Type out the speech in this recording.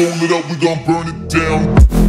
Fold it up, we gon' burn it down.